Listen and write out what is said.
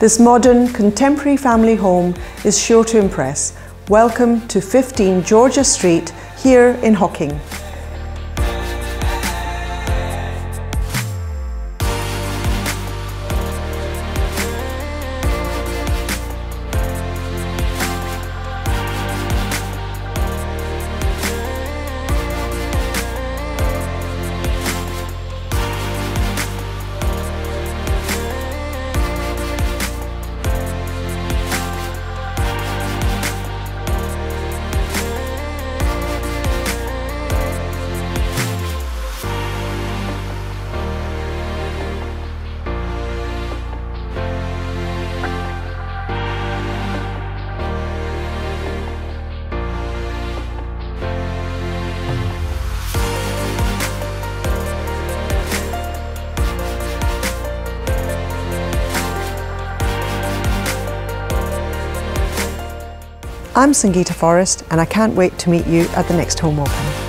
This modern, contemporary family home is sure to impress. Welcome to 15 Georgia Street here in Hocking. I'm Sangita Forrest and I can't wait to meet you at the next home open.